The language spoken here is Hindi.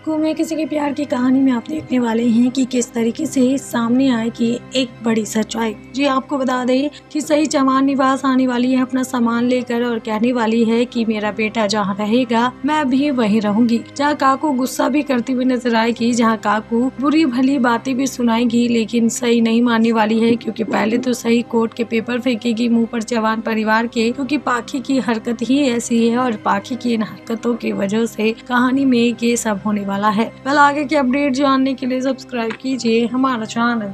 काकू में किसी के प्यार की कहानी में आप देखने वाले हैं कि किस तरीके से सामने आए कि एक बड़ी सच्चाई। जी, आपको बता दें कि सही चमान निवास आने वाली है, अपना सामान लेकर और कहने वाली है कि मेरा बेटा जहाँ रहेगा, मैं भी वहीं रहूँगी। जहाँ काकू गुस्सा भी करती हुई नज़र आएगी, जहाँ काकू बुरी भली बातें भी सुनाएगी, लेकिन सही नहीं मानने वाली है, क्योंकि पहले तो सही कोर्ट के पेपर फेंकेगी मुँह पर जवान परिवार के, क्योंकि पाखी की हरकत ही ऐसी है और पाखी की इन हरकतों की वजह से कहानी में ये सब होने वाला है। कल आगे की अपडेट जानने के लिए सब्सक्राइब कीजिए हमारा चैनल